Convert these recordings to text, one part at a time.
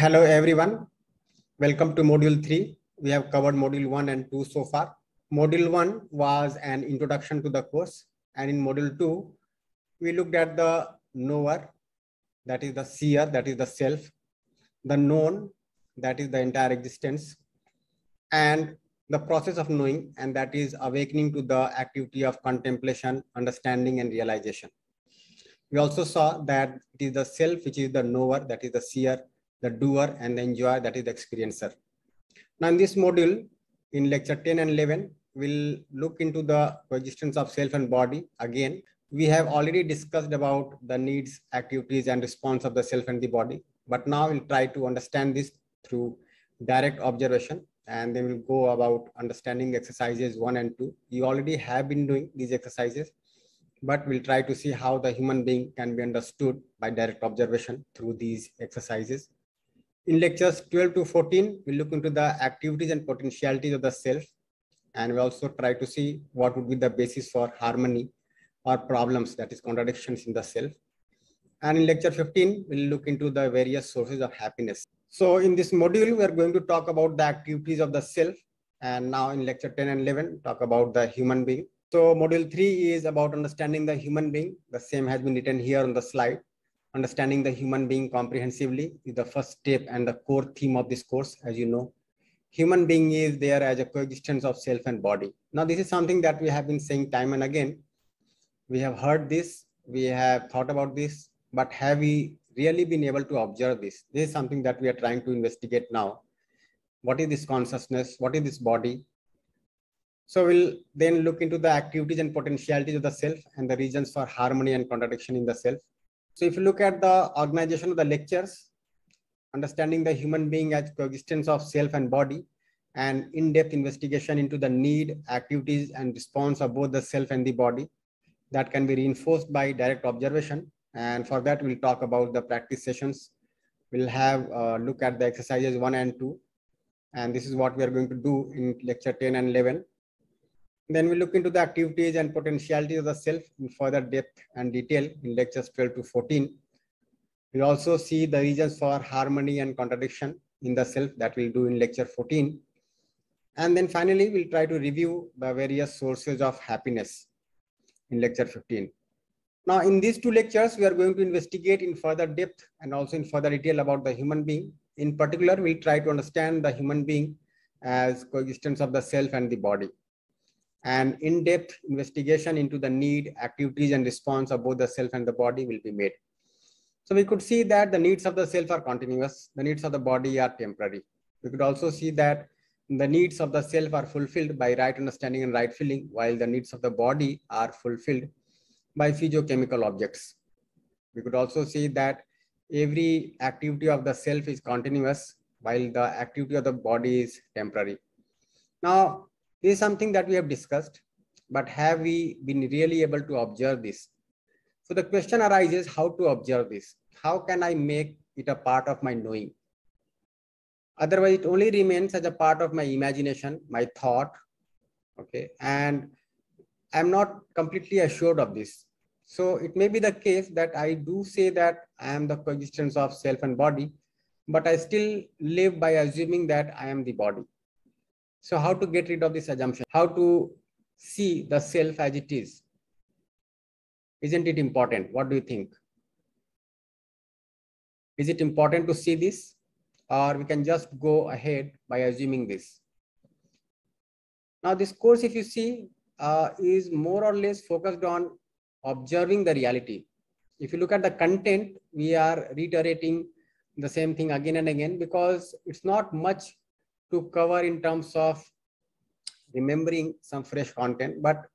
Hello, everyone. Welcome to Module 3. We have covered Module 1 and 2 so far. Module 1 was an introduction to the course. And in Module 2, we looked at the knower, that is the seer, that is the self, the known, that is the entire existence, and the process of knowing, and that is awakening to the activity of contemplation, understanding, and realization. We also saw that it is the self, which is the knower, that is the seer, the doer, and the enjoyer, that is the experiencer. Now, in this module, in lecture 10 and 11, we'll look into the coexistence of self and body. Again, we have already discussed about the needs, activities, and response of the self and the body. But now we'll try to understand this through direct observation and then we'll go about understanding exercises one and two. You already have been doing these exercises, but we'll try to see how the human being can be understood by direct observation through these exercises. In lectures 12 to 14, we'll look into the activities and potentialities of the self. And we also try to see what would be the basis for harmony or problems, that is contradictions in the self. And in lecture 15, we'll look into the various sources of happiness. So in this module, we are going to talk about the activities of the self. And now in lecture 10 and 11, talk about the human being. So module three is about understanding the human being. The same has been written here on the slide. Understanding the human being comprehensively is the first step and the core theme of this course, as you know. Human being is there as a coexistence of self and body. Now, this is something that we have been saying time and again. We have heard this, we have thought about this, but have we really been able to observe this. This is something that we are trying to investigate now. What is this consciousness? What is this body? So we'll then look into the activities and potentialities of the self and the reasons for harmony and contradiction in the self. So if you look at the organization of the lectures, understanding the human being as coexistence of self and body, and in-depth investigation into the need, activities, and response of both the self and the body that can be reinforced by direct observation and for that, we'll talk about the practice sessions. We'll have a look at the exercises one and two. And this is what we are going to do in lecture 10 and 11. Then we look into the activities and potentialities of the self in further depth and detail in lectures 12 to 14. We'll also see the reasons for harmony and contradiction in the self that we'll do in lecture 14. And then finally, we'll try to review the various sources of happiness in lecture 15. Now, in these two lectures, we are going to investigate in further depth and also in further detail about the human being. In particular, we'll try to understand the human being as coexistence of the self and the body. And in-depth investigation into the need, activities, and response of both the self and the body will be made. So we could see that the needs of the self are continuous, the needs of the body are temporary. We could also see that the needs of the self are fulfilled by right understanding and right feeling, while the needs of the body are fulfilled by physiochemical objects. We could also see that every activity of the self is continuous while the activity of the body is temporary. Now, this is something that we have discussed, but have we been really able to observe this? So the question arises how to observe this? How can I make it a part of my knowing? Otherwise, it only remains as a part of my imagination, my thought, okay? And I'm not completely assured of this. So it may be the case that I do say that I am the coexistence of self and body, but I still live by assuming that I am the body. So how to get rid of this assumption? How to see the self as it is? Isn't it important? What do you think? Is it important to see this? Or we can just go ahead by assuming this. Now this course, if you see, uh, is more or less focused on observing the reality. If you look at the content, we are reiterating the same thing again and again because it's not much to cover in terms of remembering some fresh content, but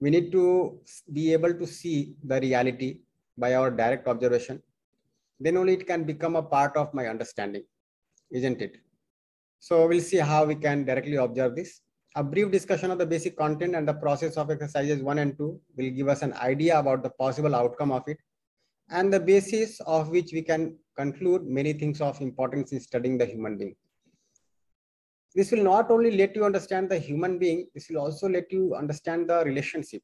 we need to be able to see the reality by our direct observation. Then only it can become a part of my understanding, isn't it? So we'll see how we can directly observe this. A brief discussion of the basic content and the process of exercises one and two will give us an idea about the possible outcome of it and the basis of which we can conclude many things of importance in studying the human being. This will not only let you understand the human being, this will also let you understand the relationship.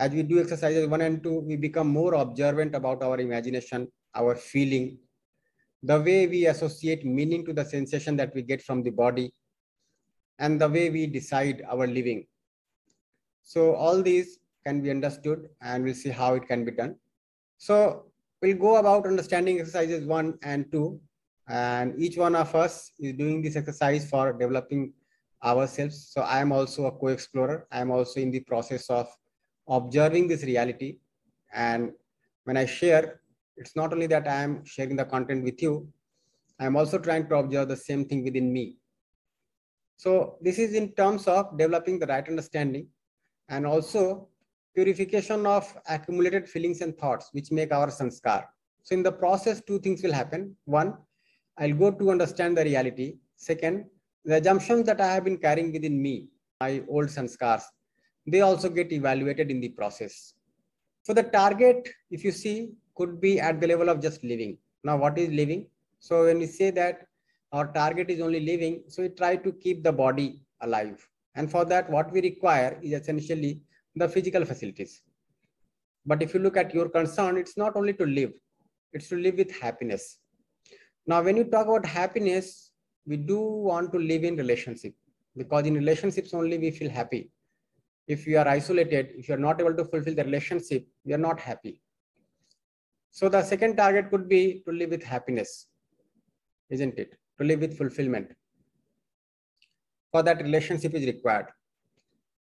As we do exercises one and two, we become more observant about our imagination, our feeling, the way we associate meaning to the sensation that we get from the body, and the way we decide our living. So all these can be understood and we'll see how it can be done. So we'll go about understanding exercises one and two. And each one of us is doing this exercise for developing ourselves. So I am also a co-explorer. I am also in the process of observing this reality. And when I share, it's not only that I am sharing the content with you, I'm also trying to observe the same thing within me. So this is in terms of developing the right understanding and also purification of accumulated feelings and thoughts, which make our sanskar. So in the process, two things will happen. One, I'll go to understand the reality. Second, the assumptions that I have been carrying within me, my old sanskars, they also get evaluated in the process. So the target, if you see, could be at the level of just living. Now, what is living? So when we say that our target is only living, so we try to keep the body alive. And for that, what we require is essentially the physical facilities. But if you look at your concern, it's not only to live, it's to live with happiness. Now, when you talk about happiness, we do want to live in relationship because in relationships only we feel happy. If you are isolated, if you are not able to fulfill the relationship, you are not happy. So the second target could be to live with happiness, isn't it? To live with fulfillment. For that relationship is required.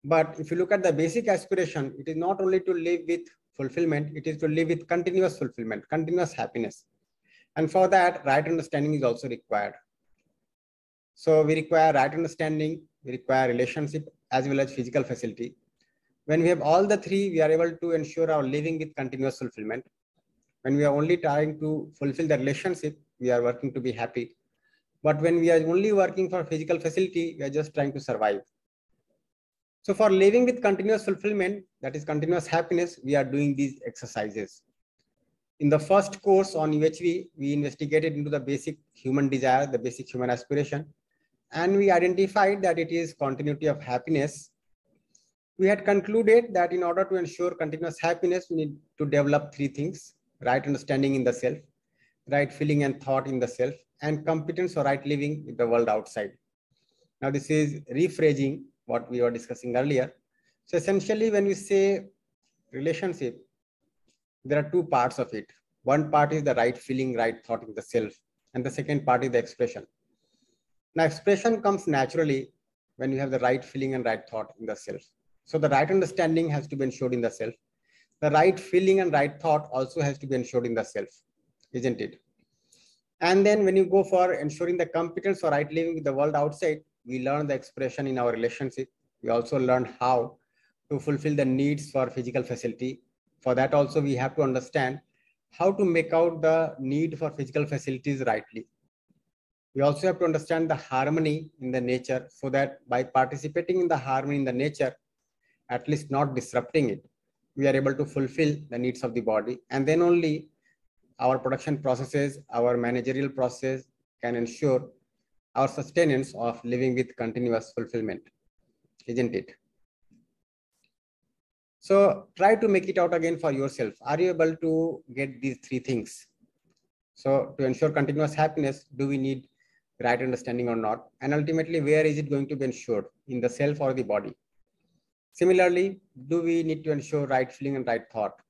But if you look at the basic aspiration, it is not only to live with fulfillment, it is to live with continuous fulfillment, continuous happiness. And for that, right understanding is also required. So we require right understanding, we require relationship as well as physical facility. When we have all the three, we are able to ensure our living with continuous fulfillment. When we are only trying to fulfill the relationship, we are working to be happy. But when we are only working for physical facility, we are just trying to survive. So for living with continuous fulfillment, that is continuous happiness, we are doing these exercises. In the first course on UHV, we investigated into the basic human desire, the basic human aspiration, and we identified that it is continuity of happiness. We had concluded that in order to ensure continuous happiness, we need to develop three things, right understanding in the self, right feeling and thought in the self, and competence or right living with the world outside. Now this is rephrasing what we were discussing earlier. So essentially, when we say relationship, there are two parts of it. One part is the right feeling, right thought in the self, and the second part is the expression. Now, expression comes naturally when you have the right feeling and right thought in the self. So the right understanding has to be ensured in the self. The right feeling and right thought also has to be ensured in the self, isn't it? And then when you go for ensuring the competence or right living with the world outside, we learn the expression in our relationship. We also learn how to fulfill the needs for physical facility. For that also, we have to understand how to make out the need for physical facilities rightly. We also have to understand the harmony in the nature so that by participating in the harmony in the nature, at least not disrupting it, we are able to fulfill the needs of the body. And then only our production processes, our managerial process can ensure our sustenance of living with continuous fulfillment, isn't it? So try to make it out again for yourself. Are you able to get these three things? So to ensure continuous happiness, do we need right understanding or not? And ultimately, where is it going to be ensured in the self or the body? Similarly, do we need to ensure right feeling and right thought?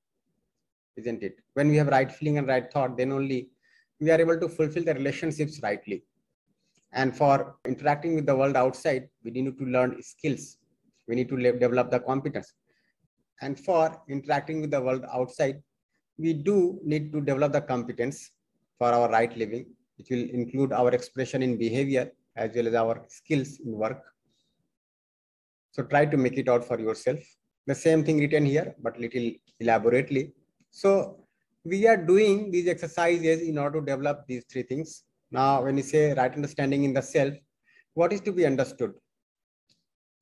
Isn't it? When we have right feeling and right thought, then only we are able to fulfill the relationships rightly. And for interacting with the world outside, we need to learn skills. We need to develop the competence. And for interacting with the world outside, we do need to develop the competence for our right living, which will include our expression in behavior as well as our skills in work. So try to make it out for yourself. The same thing written here, but little elaborately. So we are doing these exercises in order to develop these three things. Now, when you say right understanding in the self, what is to be understood?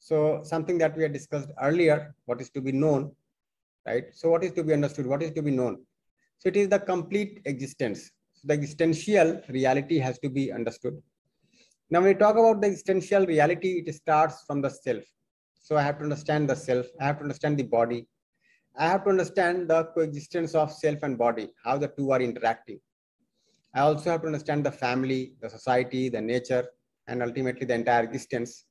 So something that we had discussed earlier, what is to be known, right? So what is to be understood? What is to be known? So it is the complete existence. So the existential reality has to be understood. Now, when we talk about the existential reality, it starts from the self. So I have to understand the self. I have to understand the body. I have to understand the coexistence of self and body, how the two are interacting. I also have to understand the family, the society, the nature, and ultimately the entire existence.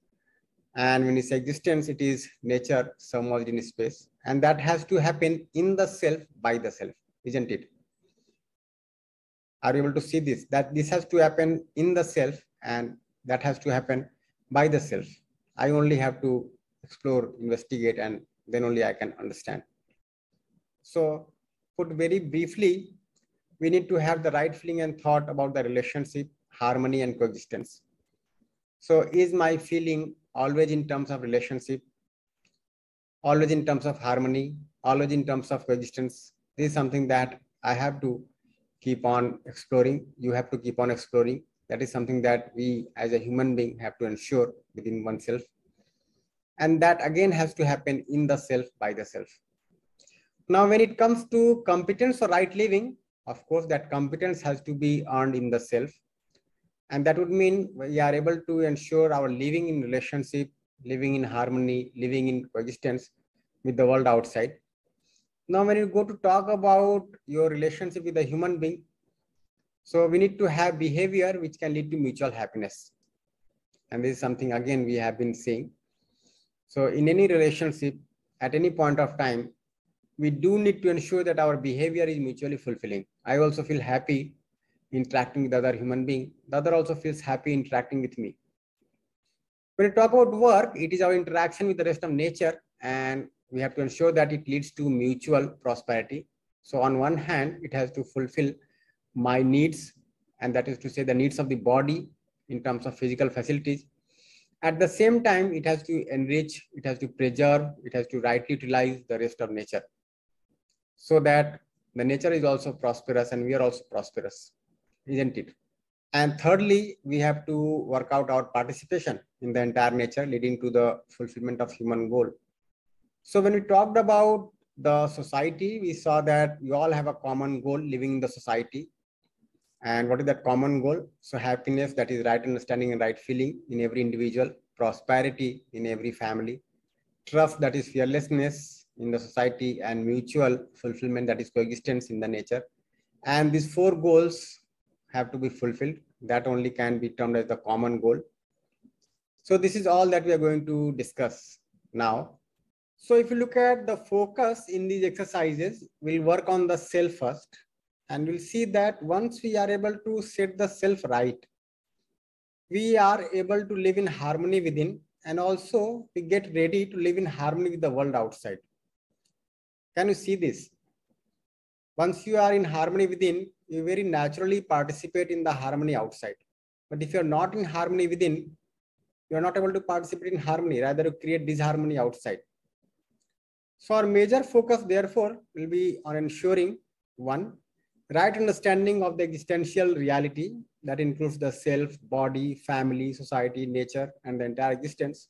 And when it's existence, it is nature submerged in space. And that has to happen in the self by the self, isn't it? Are you able to see this? That this has to happen in the self and that has to happen by the self. I only have to explore, investigate, and then only I can understand. So put very briefly, we need to have the right feeling and thought about the relationship, harmony, and coexistence. So is my feeling always in terms of relationship, always in terms of harmony, always in terms of coexistence? This is something that I have to keep on exploring. You have to keep on exploring. That is something that we as a human being have to ensure within oneself. And that again has to happen in the self by the self. Now, when it comes to competence or right living, of course, that competence has to be earned in the self. And that would mean we are able to ensure our living in relationship, living in harmony, living in coexistence with the world outside. Now, when you go to talk about your relationship with a human being, so we need to have behavior which can lead to mutual happiness. And this is something again we have been saying. So in any relationship, at any point of time, we do need to ensure that our behavior is mutually fulfilling. I also feel happy interacting with other human being. The other also feels happy interacting with me. When we talk about work, it is our interaction with the rest of nature and we have to ensure that it leads to mutual prosperity. So on one hand, it has to fulfill my needs, and that is to say the needs of the body in terms of physical facilities. At the same time, it has to enrich, it has to preserve, it has to rightly utilize the rest of nature so that the nature is also prosperous and we are also prosperous, isn't it? And thirdly, we have to work out our participation in the entire nature leading to the fulfillment of human goal. So when we talked about the society, we saw that we all have a common goal living in the society. And what is that common goal? So happiness, that is right understanding and right feeling in every individual, prosperity in every family, trust, that is fearlessness in the society, and mutual fulfillment, that is coexistence in the nature. And these four goals have to be fulfilled. That only can be termed as the common goal. So this is all that we are going to discuss now. So if you look at the focus in these exercises, we'll work on the self first. And we'll see that once we are able to set the self right, we are able to live in harmony within and also we get ready to live in harmony with the world outside. Can you see this? Once you are in harmony within, you very naturally participate in the harmony outside. But if you're not in harmony within, you're not able to participate in harmony, rather you create disharmony outside. So our major focus therefore will be on ensuring one, right understanding of the existential reality that includes the self, body, family, society, nature, and the entire existence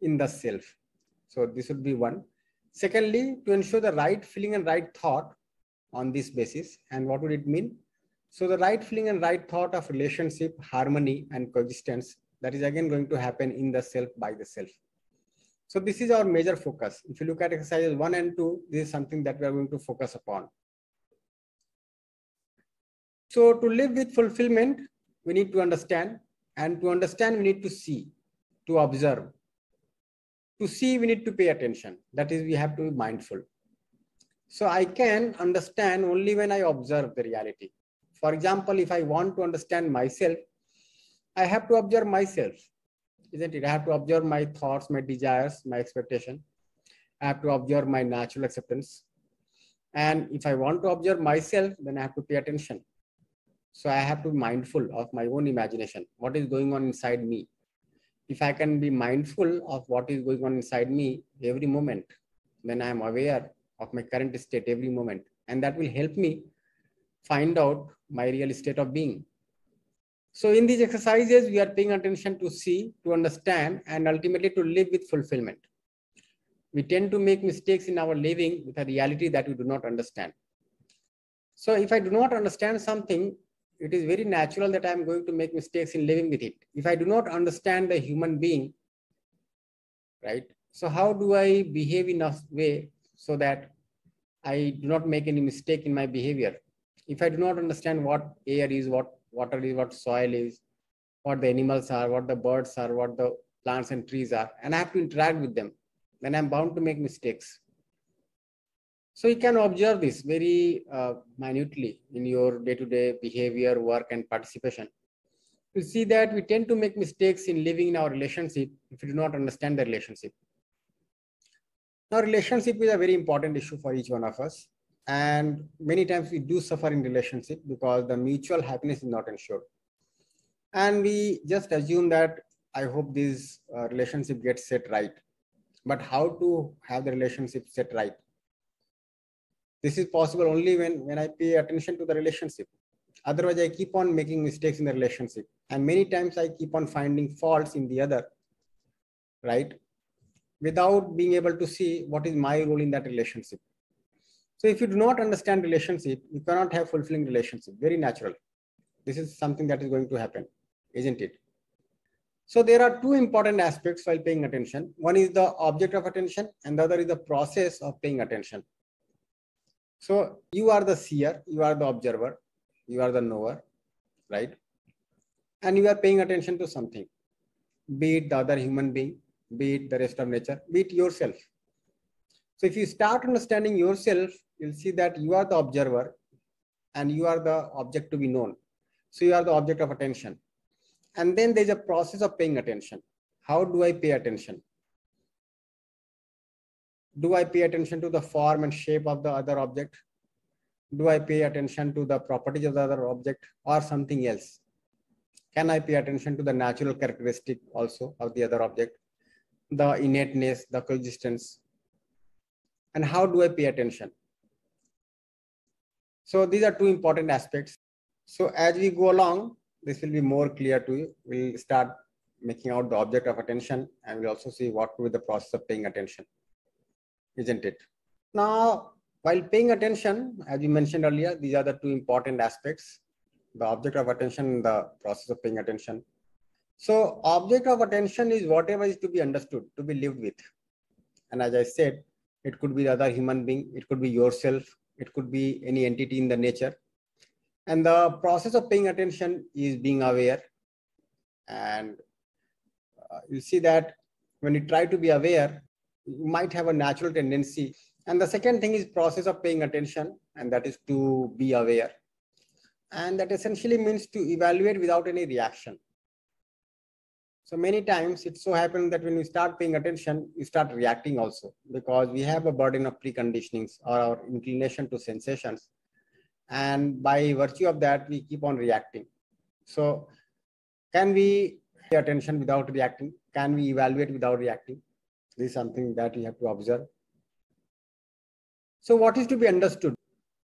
in the self. So this would be one. Secondly, to ensure the right feeling and right thought on this basis. And what would it mean? So the right feeling and right thought of relationship, harmony, and coexistence that is again going to happen in the self by the self. So this is our major focus. If you look at exercises one and two, this is something that we are going to focus upon. So to live with fulfillment, we need to understand and to understand, we need to see, to observe. To see, we need to pay attention. That is, we have to be mindful. So I can understand only when I observe the reality. For example, if I want to understand myself, I have to observe myself isn't it? I have to observe my thoughts, my desires, my expectation. I have to observe my natural acceptance. And if I want to observe myself, then I have to pay attention. So I have to be mindful of my own imagination, what is going on inside me. If I can be mindful of what is going on inside me every moment, then I am aware of my current state every moment. And that will help me find out my real state of being. So in these exercises, we are paying attention to see, to understand, and ultimately to live with fulfillment. We tend to make mistakes in our living with a reality that we do not understand. So if I do not understand something, it is very natural that I'm going to make mistakes in living with it. If I do not understand the human being, right? So how do I behave in a way so that I do not make any mistake in my behavior? If I do not understand what air is, what water is, what soil is, what the animals are, what the birds are, what the plants and trees are, and I have to interact with them, then I'm bound to make mistakes. So you can observe this very uh, minutely in your day-to-day -day behavior, work, and participation. You see that we tend to make mistakes in living in our relationship if we do not understand the relationship. Now, relationship is a very important issue for each one of us. And many times we do suffer in relationship because the mutual happiness is not ensured. And we just assume that I hope this uh, relationship gets set right. But how to have the relationship set right? This is possible only when, when I pay attention to the relationship. Otherwise, I keep on making mistakes in the relationship. And many times I keep on finding faults in the other, right? Without being able to see what is my role in that relationship. So if you do not understand relationship, you cannot have fulfilling relationship, very natural. This is something that is going to happen, isn't it? So there are two important aspects while paying attention. One is the object of attention and the other is the process of paying attention. So you are the seer, you are the observer, you are the knower, right? And you are paying attention to something, be it the other human being, be it the rest of nature, be it yourself. So if you start understanding yourself, you'll see that you are the observer and you are the object to be known. So you are the object of attention. And then there's a process of paying attention. How do I pay attention? do I pay attention to the form and shape of the other object? Do I pay attention to the properties of the other object or something else? Can I pay attention to the natural characteristic also of the other object, the innateness, the coexistence? And how do I pay attention? So these are two important aspects. So as we go along, this will be more clear to you. We'll start making out the object of attention and we'll also see what be the process of paying attention isn't it? Now, while paying attention, as you mentioned earlier, these are the two important aspects, the object of attention, and the process of paying attention. So object of attention is whatever is to be understood, to be lived with. And as I said, it could be the other human being, it could be yourself, it could be any entity in the nature. And the process of paying attention is being aware. And uh, you see that when you try to be aware, you might have a natural tendency. And the second thing is process of paying attention, and that is to be aware. And that essentially means to evaluate without any reaction. So many times it so happens that when we start paying attention, we start reacting also because we have a burden of preconditionings or our inclination to sensations. And by virtue of that, we keep on reacting. So can we pay attention without reacting? Can we evaluate without reacting? This is something that we have to observe. So what is to be understood?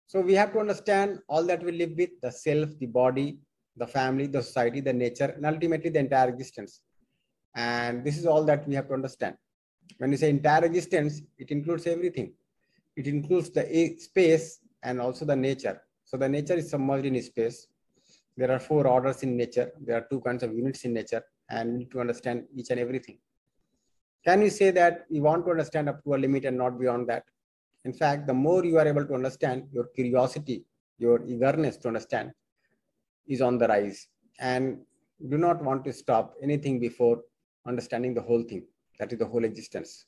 So we have to understand all that we live with, the self, the body, the family, the society, the nature, and ultimately the entire existence. And this is all that we have to understand. When you say entire existence, it includes everything. It includes the space and also the nature. So the nature is submerged in space. There are four orders in nature. There are two kinds of units in nature, and we need to understand each and everything. Can we say that we want to understand up to a limit and not beyond that? In fact, the more you are able to understand, your curiosity, your eagerness to understand is on the rise. And do not want to stop anything before understanding the whole thing, that is the whole existence.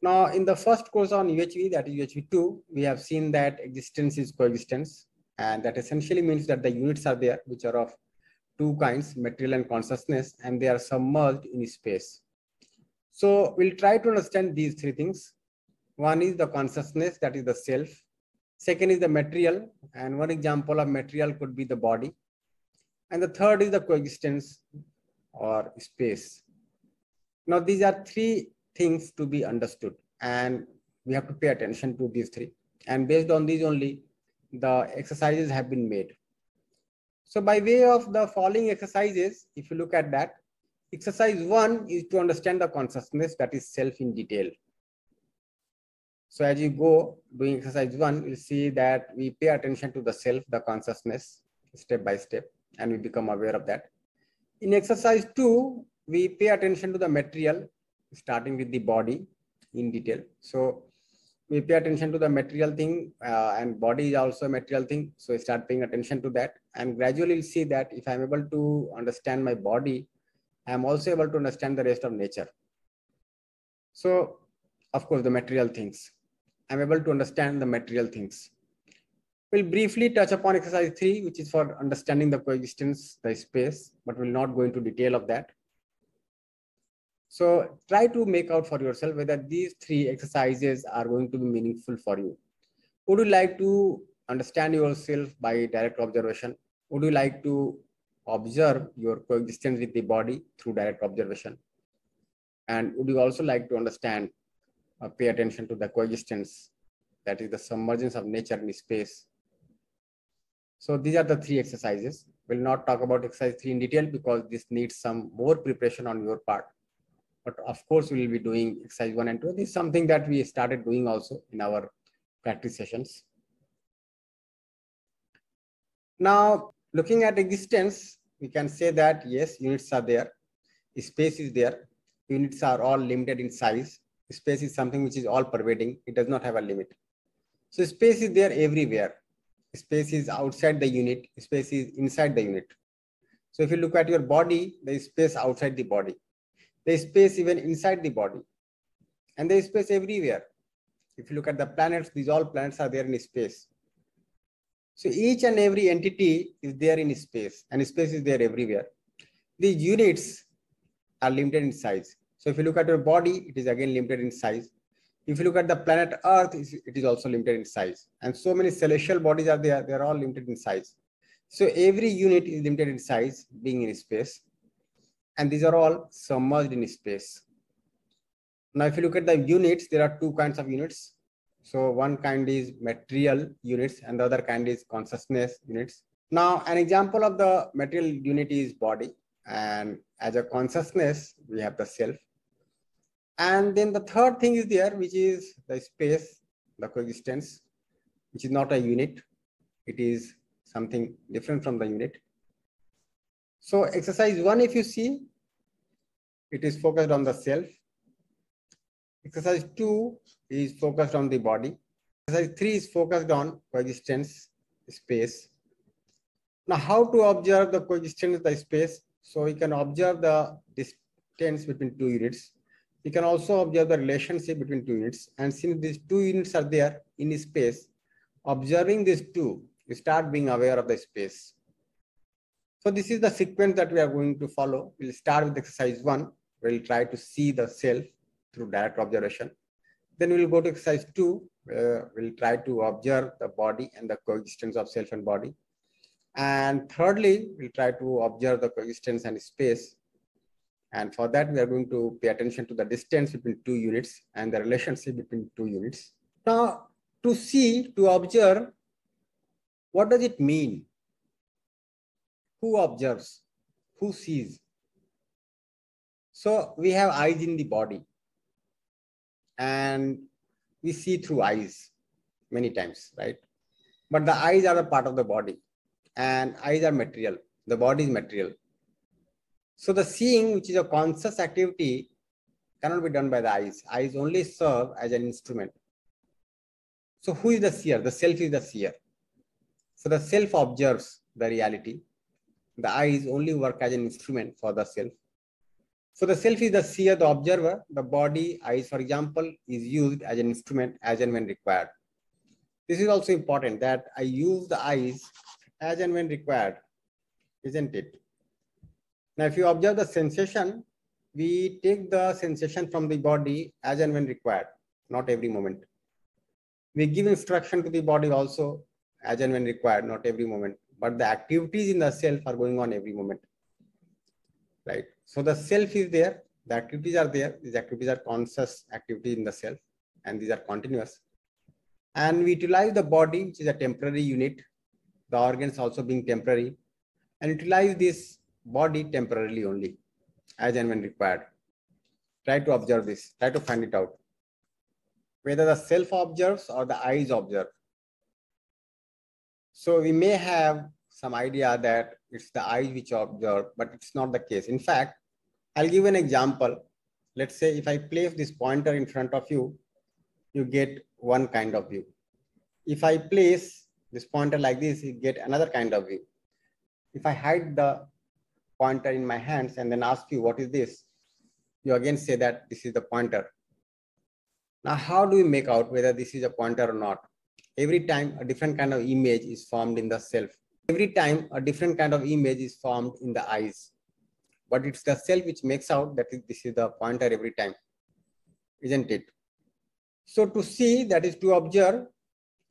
Now, in the first course on UHV, that is UHV2, we have seen that existence is coexistence. And that essentially means that the units are there, which are of two kinds, material and consciousness, and they are submerged in space. So we'll try to understand these three things. One is the consciousness, that is the self. Second is the material, and one example of material could be the body. And the third is the coexistence or space. Now, these are three things to be understood, and we have to pay attention to these three. And based on these only, the exercises have been made. So by way of the following exercises, if you look at that, Exercise one is to understand the consciousness that is self in detail. So as you go doing exercise one, you'll see that we pay attention to the self, the consciousness, step by step, and we become aware of that. In exercise two, we pay attention to the material, starting with the body in detail. So we pay attention to the material thing uh, and body is also a material thing. So we start paying attention to that and gradually see that if I'm able to understand my body, I'm also able to understand the rest of nature. So of course, the material things. I'm able to understand the material things. We'll briefly touch upon exercise three, which is for understanding the coexistence, the space, but we'll not go into detail of that. So try to make out for yourself whether these three exercises are going to be meaningful for you. Would you like to understand yourself by direct observation? Would you like to observe your coexistence with the body through direct observation? And would you also like to understand, uh, pay attention to the coexistence, that is the submergence of nature in space. So these are the three exercises. We'll not talk about exercise three in detail because this needs some more preparation on your part. But of course, we will be doing exercise one and two. This is something that we started doing also in our practice sessions. Now, looking at existence, we can say that yes, units are there, space is there, units are all limited in size. Space is something which is all pervading, it does not have a limit. So space is there everywhere. Space is outside the unit, space is inside the unit. So if you look at your body, there is space outside the body. There is space even inside the body. And there is space everywhere. If you look at the planets, these all planets are there in space. So each and every entity is there in space and space is there everywhere. These units are limited in size. So if you look at your body, it is again limited in size. If you look at the planet Earth, it is also limited in size. And so many celestial bodies are there, they are all limited in size. So every unit is limited in size, being in space and these are all submerged in space. Now, if you look at the units, there are two kinds of units. So one kind is material units and the other kind is consciousness units. Now, an example of the material unit is body. And as a consciousness, we have the self. And then the third thing is there, which is the space, the coexistence, which is not a unit. It is something different from the unit. So exercise one, if you see, it is focused on the self. Exercise two is focused on the body. Exercise three is focused on coexistence, space. Now, how to observe the coexistence the space? So we can observe the distance between two units. We can also observe the relationship between two units. And since these two units are there in space, observing these two, you start being aware of the space. So this is the sequence that we are going to follow. We'll start with exercise one. We'll try to see the self through direct observation. Then we'll go to exercise two. Uh, we'll try to observe the body and the coexistence of self and body. And thirdly, we'll try to observe the coexistence and space. And for that, we are going to pay attention to the distance between two units and the relationship between two units. Now, to see, to observe, what does it mean? who observes, who sees. So we have eyes in the body and we see through eyes many times, right? But the eyes are a part of the body and eyes are material. The body is material. So the seeing, which is a conscious activity, cannot be done by the eyes. Eyes only serve as an instrument. So who is the seer? The self is the seer. So the self observes the reality the eyes only work as an instrument for the self. So the self is the seer, the observer. The body, eyes, for example, is used as an instrument as and when required. This is also important that I use the eyes as and when required, isn't it? Now, if you observe the sensation, we take the sensation from the body as and when required, not every moment. We give instruction to the body also as and when required, not every moment. But the activities in the self are going on every moment right? So the self is there the activities are there these activities are conscious activity in the self and these are continuous. And we utilize the body which is a temporary unit the organs also being temporary and utilize this body temporarily only as and when required try to observe this try to find it out whether the self observes or the eyes observe so we may have some idea that it's the eyes which observe, but it's not the case. In fact, I'll give an example. Let's say if I place this pointer in front of you, you get one kind of view. If I place this pointer like this, you get another kind of view. If I hide the pointer in my hands and then ask you, what is this? You again say that this is the pointer. Now, how do we make out whether this is a pointer or not? Every time a different kind of image is formed in the self. Every time a different kind of image is formed in the eyes. But it's the self which makes out that this is the pointer every time, isn't it? So to see, that is to observe,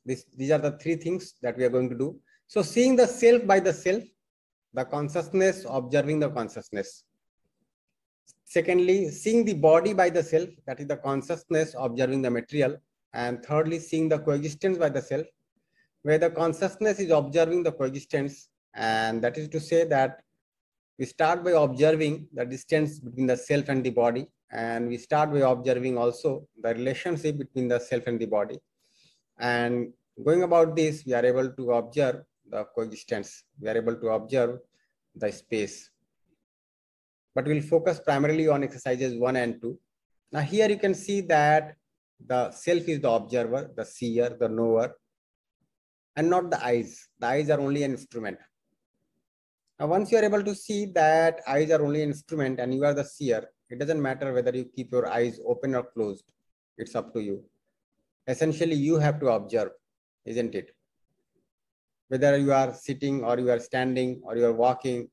this, these are the three things that we are going to do. So seeing the self by the self, the consciousness observing the consciousness. Secondly, seeing the body by the self, that is the consciousness observing the material. And thirdly, seeing the coexistence by the self, where the consciousness is observing the coexistence. And that is to say that we start by observing the distance between the self and the body. And we start by observing also the relationship between the self and the body. And going about this, we are able to observe the coexistence. We are able to observe the space. But we'll focus primarily on exercises one and two. Now here you can see that the self is the observer, the seer, the knower, and not the eyes. The eyes are only an instrument. Now, once you are able to see that eyes are only an instrument and you are the seer, it doesn't matter whether you keep your eyes open or closed. It's up to you. Essentially, you have to observe, isn't it? Whether you are sitting or you are standing or you are walking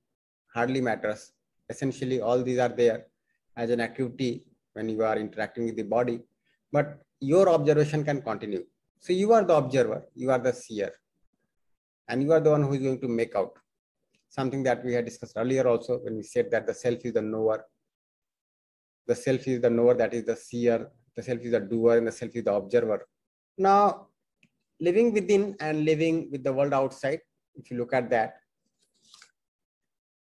hardly matters. Essentially, all these are there as an activity when you are interacting with the body, but your observation can continue. So you are the observer, you are the seer, and you are the one who is going to make out something that we had discussed earlier also when we said that the self is the knower, the self is the knower, that is the seer, the self is the doer, and the self is the observer. Now, living within and living with the world outside, if you look at that.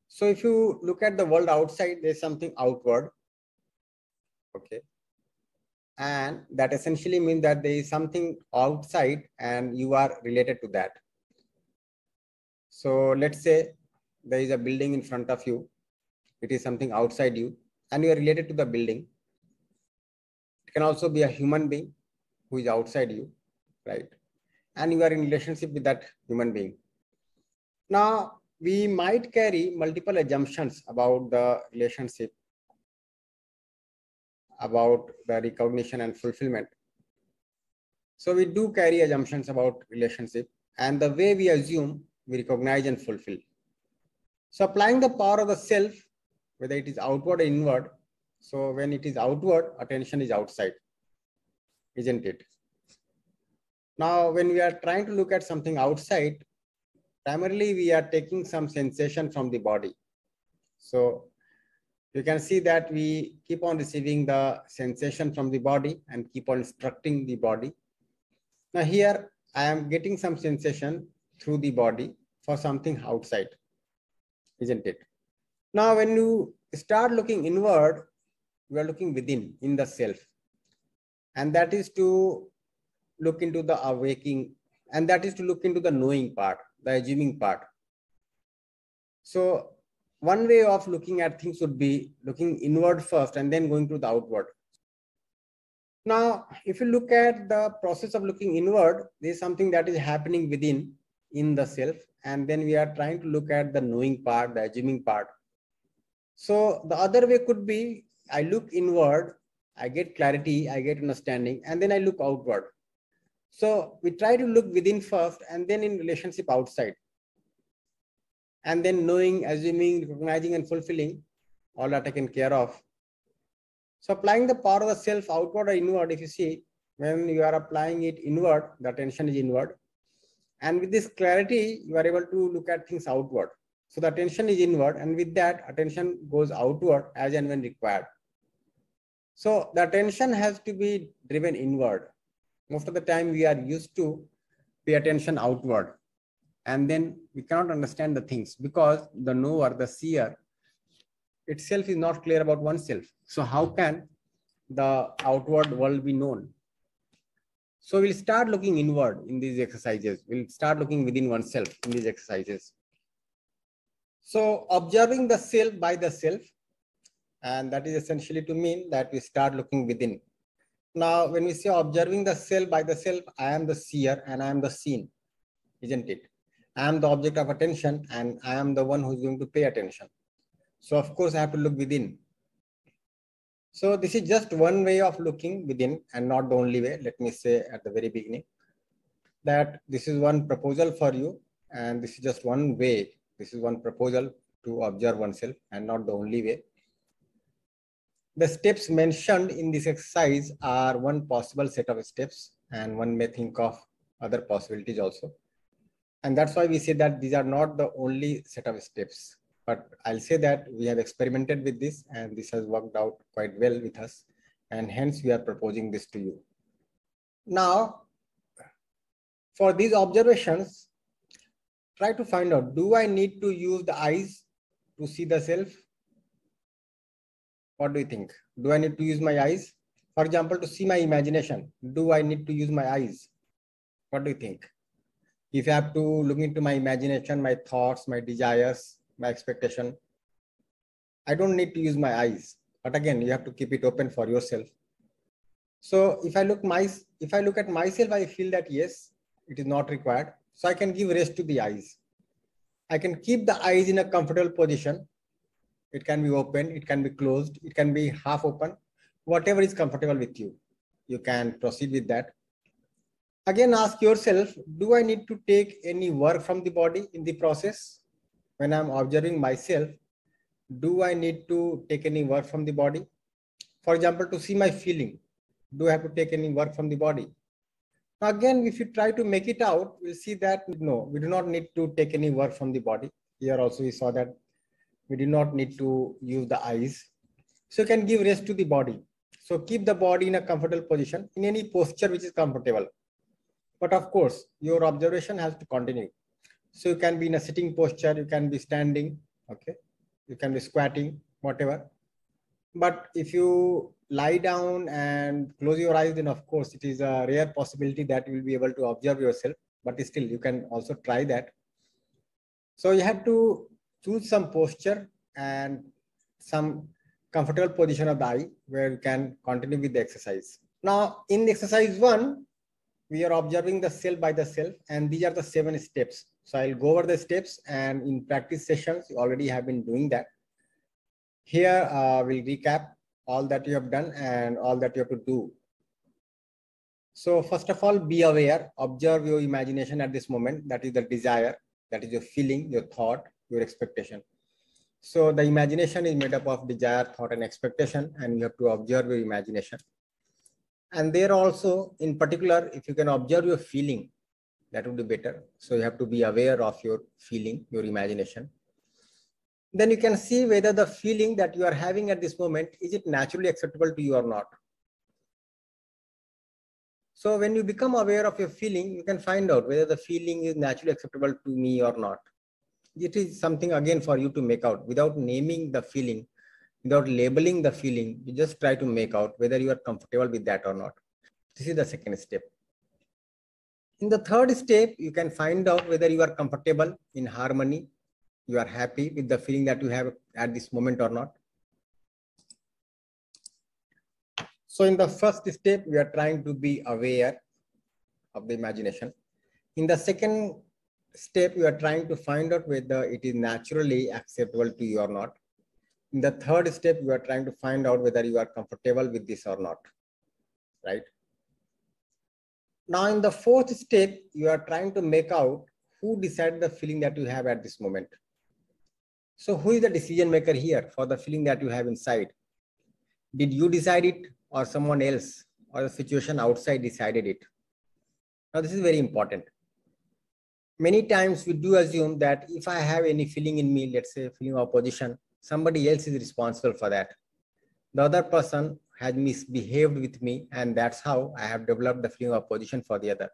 So if you look at the world outside, there's something outward. Okay. And that essentially means that there is something outside and you are related to that. So let's say there is a building in front of you. It is something outside you and you are related to the building. It can also be a human being who is outside you, right? And you are in relationship with that human being. Now, we might carry multiple assumptions about the relationship, about the recognition and fulfillment. So we do carry assumptions about relationship and the way we assume, we recognize and fulfill. So applying the power of the self, whether it is outward or inward. So when it is outward, attention is outside, isn't it? Now, when we are trying to look at something outside, primarily we are taking some sensation from the body. So you can see that we keep on receiving the sensation from the body and keep on instructing the body. Now here I am getting some sensation through the body for something outside, isn't it? Now when you start looking inward, you are looking within, in the self. And that is to look into the awaking, and that is to look into the knowing part, the assuming part. So one way of looking at things would be looking inward first and then going to the outward. Now, if you look at the process of looking inward, there is something that is happening within in the self. And then we are trying to look at the knowing part, the assuming part. So the other way could be I look inward, I get clarity, I get understanding, and then I look outward. So we try to look within first and then in relationship outside. And then knowing, assuming, recognizing, and fulfilling all are taken care of. So applying the power of the self outward or inward, if you see, when you are applying it inward, the attention is inward. And with this clarity, you are able to look at things outward. So the attention is inward, and with that, attention goes outward as and when required. So the attention has to be driven inward most of the time we are used to pay attention outward. And then we cannot understand the things because the knower the seer itself is not clear about oneself. So how can the outward world be known? So we'll start looking inward in these exercises. We'll start looking within oneself in these exercises. So observing the self by the self and that is essentially to mean that we start looking within Now, when we say observing the self by the self, I am the seer and I am the seen, isn't it? I am the object of attention and I am the one who's going to pay attention. So of course I have to look within. So this is just one way of looking within and not the only way. Let me say at the very beginning that this is one proposal for you and this is just one way. This is one proposal to observe oneself and not the only way. The steps mentioned in this exercise are one possible set of steps and one may think of other possibilities also. And that's why we say that these are not the only set of steps. But I'll say that we have experimented with this and this has worked out quite well with us. And hence we are proposing this to you. Now, for these observations, try to find out, do I need to use the eyes to see the self? What do you think? Do I need to use my eyes? For example, to see my imagination, do I need to use my eyes? What do you think? If I have to look into my imagination, my thoughts, my desires, my expectation, I don't need to use my eyes. But again, you have to keep it open for yourself. So if I look my if I look at myself, I feel that yes, it is not required. So I can give rest to the eyes. I can keep the eyes in a comfortable position. It can be open, it can be closed, it can be half open, whatever is comfortable with you. You can proceed with that. Again, ask yourself, do I need to take any work from the body in the process? When I'm observing myself, do I need to take any work from the body? For example, to see my feeling, do I have to take any work from the body? Again, if you try to make it out, we'll see that no, we do not need to take any work from the body. Here also we saw that we do not need to use the eyes. So you can give rest to the body. So keep the body in a comfortable position in any posture which is comfortable. But of course, your observation has to continue. So you can be in a sitting posture, you can be standing, okay? You can be squatting, whatever. But if you lie down and close your eyes, then of course it is a rare possibility that you will be able to observe yourself, but still you can also try that. So you have to choose some posture and some comfortable position of the eye where you can continue with the exercise. Now in exercise one, we are observing the self by the self and these are the seven steps. So I'll go over the steps and in practice sessions, you already have been doing that. Here uh, we'll recap all that you have done and all that you have to do. So first of all, be aware, observe your imagination at this moment. That is the desire, that is your feeling, your thought, your expectation. So the imagination is made up of desire, thought, and expectation, and you have to observe your imagination. And there also, in particular, if you can observe your feeling, that would be better. So you have to be aware of your feeling, your imagination then you can see whether the feeling that you are having at this moment, is it naturally acceptable to you or not? So when you become aware of your feeling, you can find out whether the feeling is naturally acceptable to me or not. It is something again for you to make out without naming the feeling, without labeling the feeling, you just try to make out whether you are comfortable with that or not. This is the second step. In the third step, you can find out whether you are comfortable in harmony you are happy with the feeling that you have at this moment or not. So in the first step, we are trying to be aware of the imagination. In the second step, you are trying to find out whether it is naturally acceptable to you or not. In the third step, you are trying to find out whether you are comfortable with this or not, right? Now in the fourth step, you are trying to make out who decided the feeling that you have at this moment. So who is the decision maker here for the feeling that you have inside? Did you decide it or someone else or the situation outside decided it? Now this is very important. Many times we do assume that if I have any feeling in me, let's say feeling of opposition, somebody else is responsible for that. The other person has misbehaved with me and that's how I have developed the feeling of opposition for the other.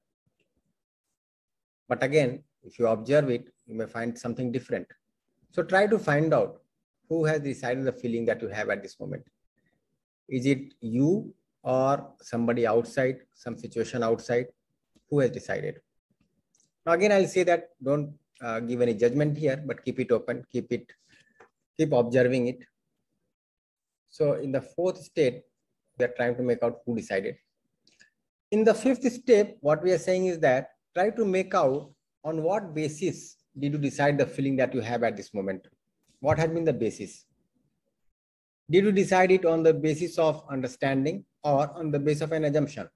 But again, if you observe it, you may find something different. So try to find out who has decided the feeling that you have at this moment. Is it you or somebody outside, some situation outside? Who has decided? Now again, I'll say that don't uh, give any judgment here, but keep it open, keep it, keep observing it. So in the fourth state, we are trying to make out who decided. In the fifth step, what we are saying is that try to make out on what basis did you decide the feeling that you have at this moment? What had been the basis? Did you decide it on the basis of understanding or on the basis of an assumption?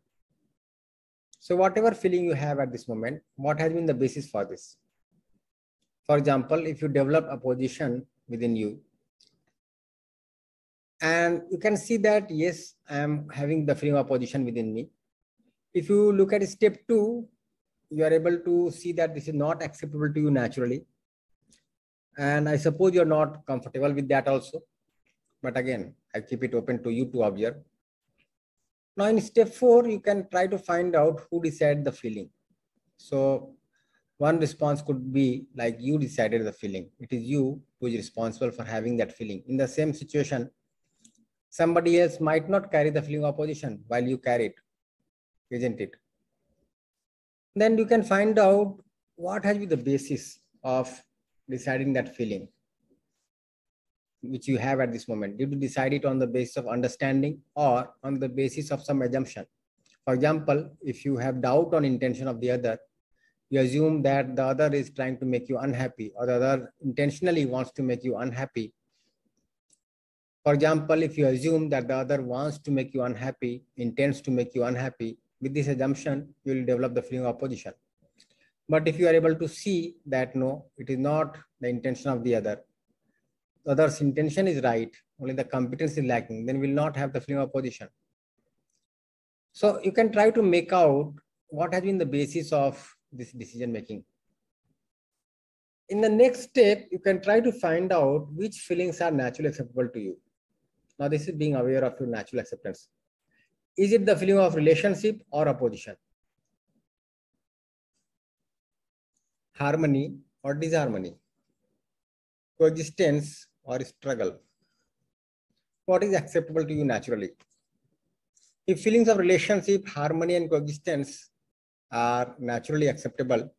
So whatever feeling you have at this moment, what has been the basis for this? For example, if you develop a position within you, and you can see that, yes, I am having the feeling of position within me. If you look at step two, you are able to see that this is not acceptable to you naturally. And I suppose you're not comfortable with that also. But again, I keep it open to you to observe. Now in step four, you can try to find out who decided the feeling. So one response could be like you decided the feeling. It is you who is responsible for having that feeling. In the same situation, somebody else might not carry the feeling of opposition while you carry it, isn't it? Then you can find out what has been the basis of deciding that feeling which you have at this moment? Did you decide it on the basis of understanding or on the basis of some assumption? For example, if you have doubt on intention of the other, you assume that the other is trying to make you unhappy or the other intentionally wants to make you unhappy. For example, if you assume that the other wants to make you unhappy, intends to make you unhappy, with this assumption, you will develop the feeling of opposition. But if you are able to see that no, it is not the intention of the other, the other's intention is right, only the competence is lacking, then we'll not have the feeling of opposition. So you can try to make out what has been the basis of this decision making. In the next step, you can try to find out which feelings are naturally acceptable to you. Now, this is being aware of your natural acceptance. Is it the feeling of relationship or opposition? Harmony or disharmony? Coexistence or struggle? What is acceptable to you naturally? If feelings of relationship, harmony, and coexistence are naturally acceptable,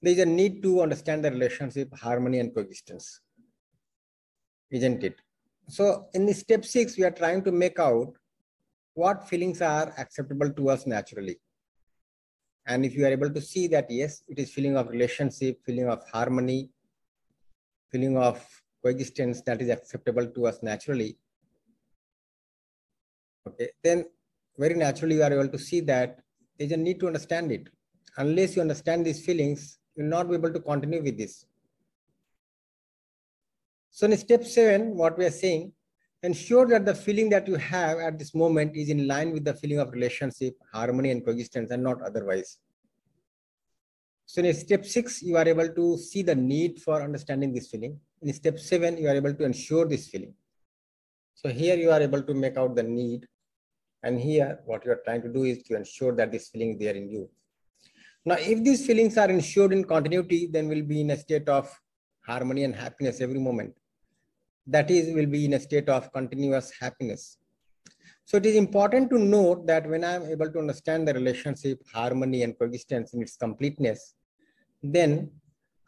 there is a need to understand the relationship, harmony, and coexistence. Isn't it? So in step six, we are trying to make out what feelings are acceptable to us naturally. And if you are able to see that, yes, it is feeling of relationship, feeling of harmony, feeling of coexistence that is acceptable to us naturally, okay, then very naturally you are able to see that there's a need to understand it. Unless you understand these feelings, you'll not be able to continue with this. So in step seven, what we are saying, ensure that the feeling that you have at this moment is in line with the feeling of relationship, harmony, and coexistence, and not otherwise. So in step six, you are able to see the need for understanding this feeling. In step seven, you are able to ensure this feeling. So here you are able to make out the need. And here, what you are trying to do is to ensure that this feeling is there in you. Now, if these feelings are ensured in continuity, then we'll be in a state of harmony and happiness every moment. That is, we'll be in a state of continuous happiness. So it is important to note that when I'm able to understand the relationship, harmony, and coexistence in its completeness, then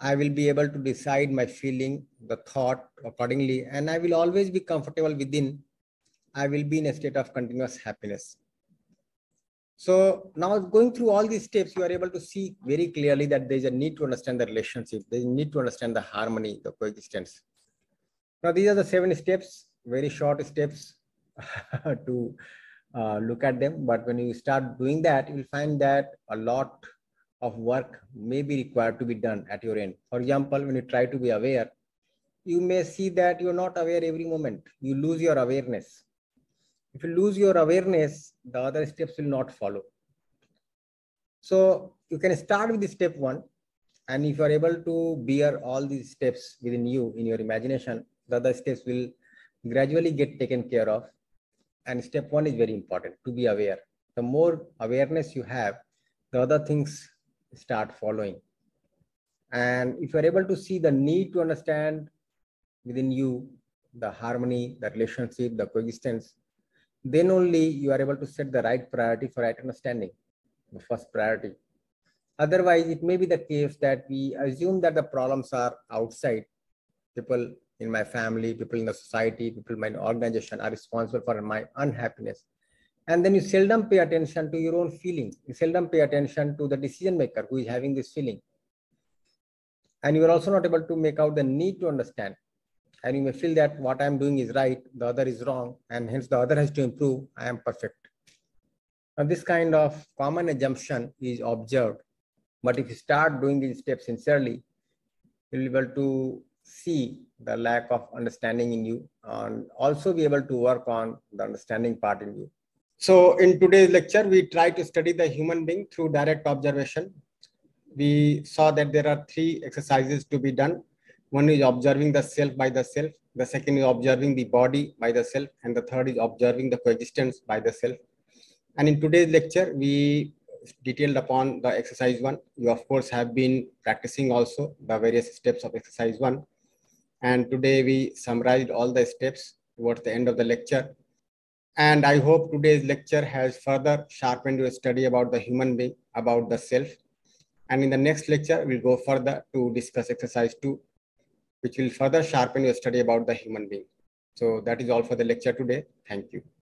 I will be able to decide my feeling, the thought accordingly, and I will always be comfortable within. I will be in a state of continuous happiness. So now going through all these steps, you are able to see very clearly that there's a need to understand the relationship. There's a need to understand the harmony, the coexistence. Now these are the seven steps, very short steps to uh, look at them. But when you start doing that, you'll find that a lot of work may be required to be done at your end. For example, when you try to be aware, you may see that you're not aware every moment. You lose your awareness. If you lose your awareness, the other steps will not follow. So you can start with the step one. And if you are able to bear all these steps within you in your imagination, the other steps will gradually get taken care of. And step one is very important to be aware. The more awareness you have, the other things start following. And if you're able to see the need to understand within you the harmony, the relationship, the coexistence, then only you are able to set the right priority for right understanding, the first priority. Otherwise, it may be the case that we assume that the problems are outside. People in my family, people in the society, people in my organization are responsible for my unhappiness. And then you seldom pay attention to your own feeling. You seldom pay attention to the decision maker who is having this feeling. And you are also not able to make out the need to understand. And you may feel that what I'm doing is right, the other is wrong, and hence the other has to improve. I am perfect. Now, this kind of common assumption is observed. But if you start doing these steps sincerely, you'll be able to see the lack of understanding in you and also be able to work on the understanding part in you. So in today's lecture, we try to study the human being through direct observation. We saw that there are three exercises to be done. One is observing the self by the self. The second is observing the body by the self. And the third is observing the coexistence by the self. And in today's lecture, we detailed upon the exercise one. You of course have been practicing also the various steps of exercise one. And today we summarized all the steps towards the end of the lecture and I hope today's lecture has further sharpened your study about the human being, about the self. And in the next lecture, we'll go further to discuss exercise two, which will further sharpen your study about the human being. So that is all for the lecture today. Thank you.